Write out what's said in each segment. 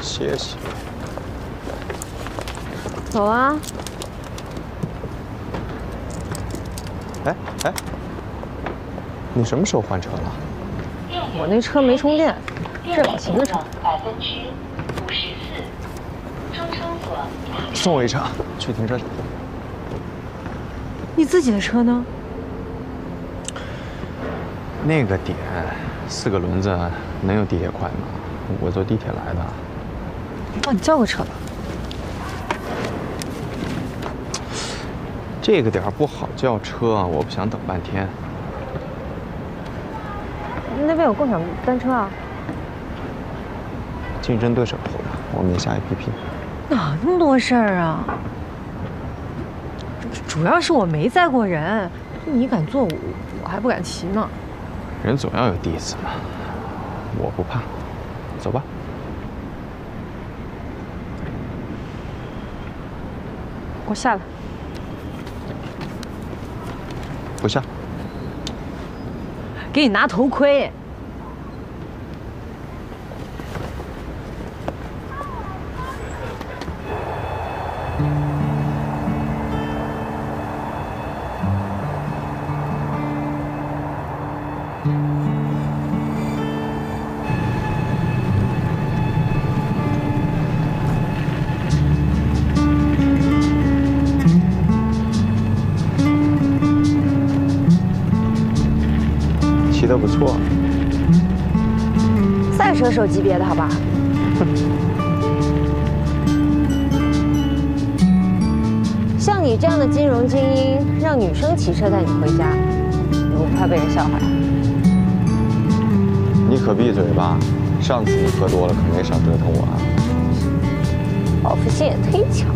谢谢。走啊！哎哎，你什么时候换车了？我那车没充电，这老秦的车。百分之五十四，中冲所。送我一程，去停车场。你自己的车呢？那个点，四个轮子能有地铁快吗？我坐地铁来的。哦你叫个车吧。这个点儿不好叫车，我不想等半天。那边有共享单车啊。竞争对手投的，我没下 APP。哪那么多事儿啊？主要是我没载过人，你敢坐我，我还不敢骑呢。人总要有第一次嘛，我不怕。走吧。我下来。不下。给你拿头盔。骑得不错。赛车手级别的好吧？像你这样的金融精英，让女生骑车带你回家，你不怕被人笑话呀？你可闭嘴吧！上次你喝多了，可没少折腾我啊。报复心也忒强。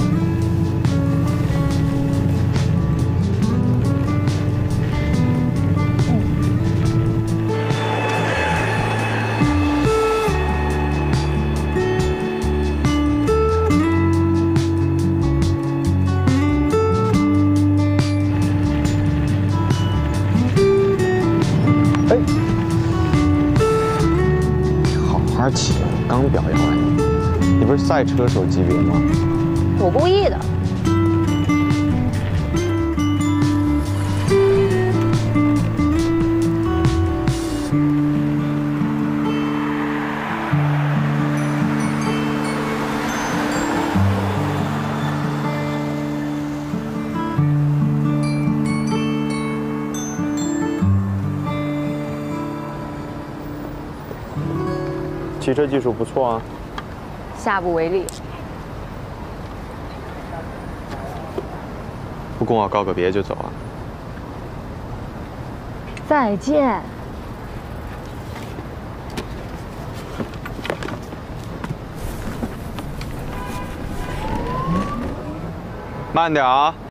而且，刚表扬完你，你不是赛车手级别吗？我故意的。骑车技术不错啊。下不为例。不跟我告个别就走啊？再见。慢点啊！